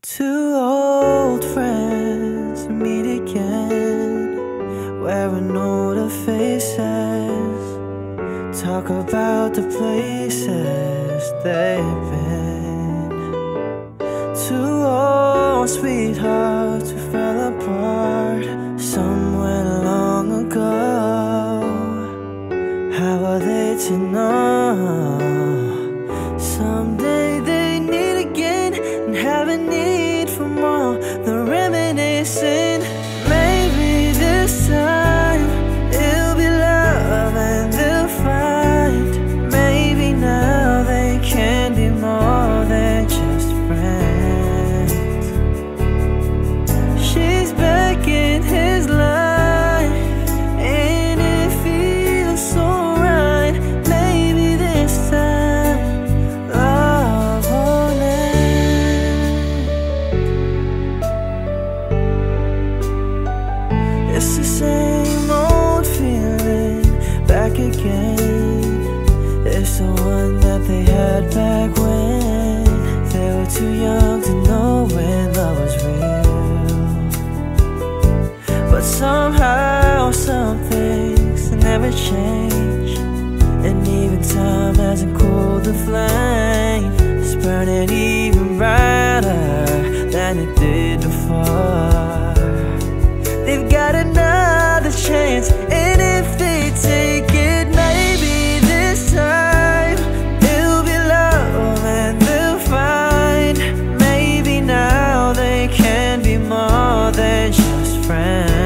Two old friends meet again, wearing older faces. Talk about the places they've been. Two old sweethearts who fell apart somewhere long ago. How are they to know? Someday they have a need for more. Than But somehow some things never change, and even time hasn't cooled the flame. It's burning even brighter than it did before. They've got another chance, and if they take it, maybe this time it'll be love and they'll find. Maybe now they can be more than just friends.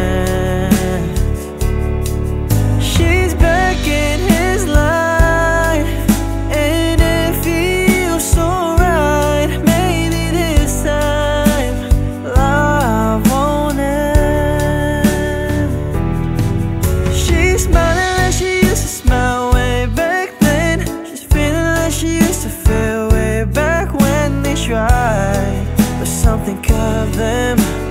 Tried. But something kept them